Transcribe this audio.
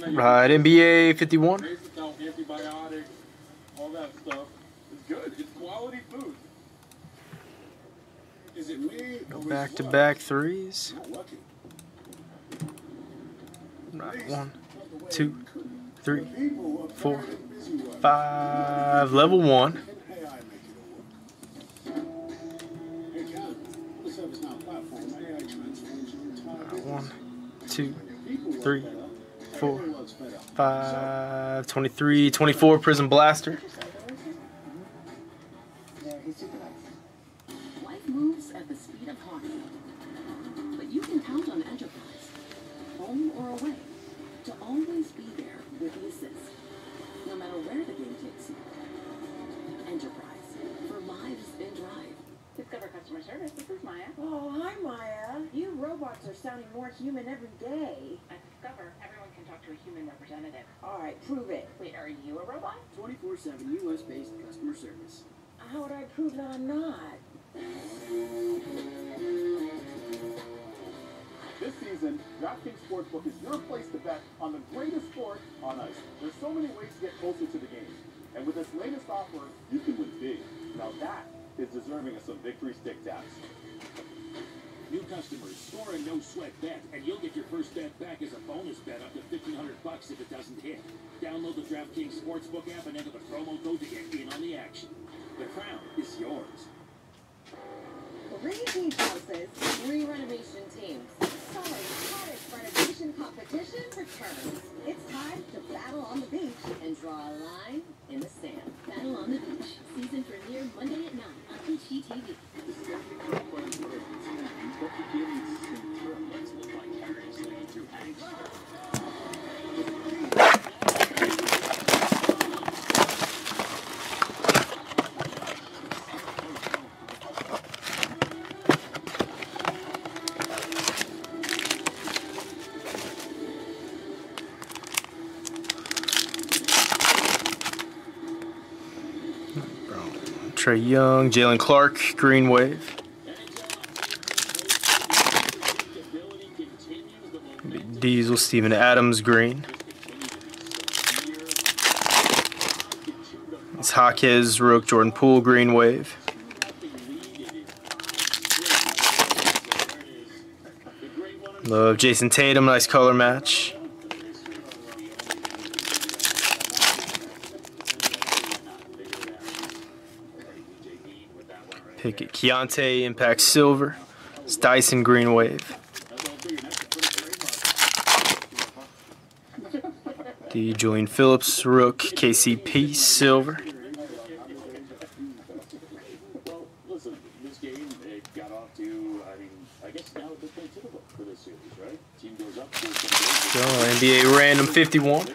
Uh, right, NBA 51. antibiotic, all that stuff. It's good. It's quality food. Is it me? Go back to back threes. Right, one, two, three, four, there are busy work. five. Level one. Can AI make it all work? Hey, Cal, the ServiceNow platform, AI transforms your entire business. One, two, three. Four, Everyone loves five, 23, 24. Prizm Blaster. Life moves at the speed of hockey. But you can count on Enterprise, home or away, to always be there with the assist, no matter where the game takes you. Enterprise, for lives in drive. Discover customer service. This is Maya. Oh, hi, Maya. You robots are sounding more human every day. At Discover, everyone can talk to a human representative. All right, prove it. Wait, are you a robot? 24-7 U.S.-based customer service. How would I prove that I'm not? This season, DraftKings Sportsbook is your place to bet on the greatest sport on ice. There's so many ways to get closer to the game. And with this latest offer, you can win big. Now that is deserving of some victory stick taps. New customers score a no sweat bet, and you'll get your first bet back as a bonus bet up to fifteen hundred bucks if it doesn't hit. Download the DraftKings Sportsbook app and enter the promo code to get in on the action. The crown is yours. Three houses, three renovation teams. Sorry, cottage renovation competition returns. It's time to battle on the beach and draw a line in the sand. Battle on the Beach. Season premiere Monday at 9 on HGTV. Trae Young, Jaylen Clark, Green Wave. Diesel, Steven Adams, Green. It's Jaquez, Rook, Jordan Poole, Green Wave. Love Jayson Tatum, nice color match. Pickett, Keyonte, Impact Silver. It's Dyson Green Wave. The Julian Phillips, Rook, KCP, Silver. Well, listen, this game it got off to, I mean, I guess now a good place to look for this series, right? Team goes up, goes So, NBA Random 51.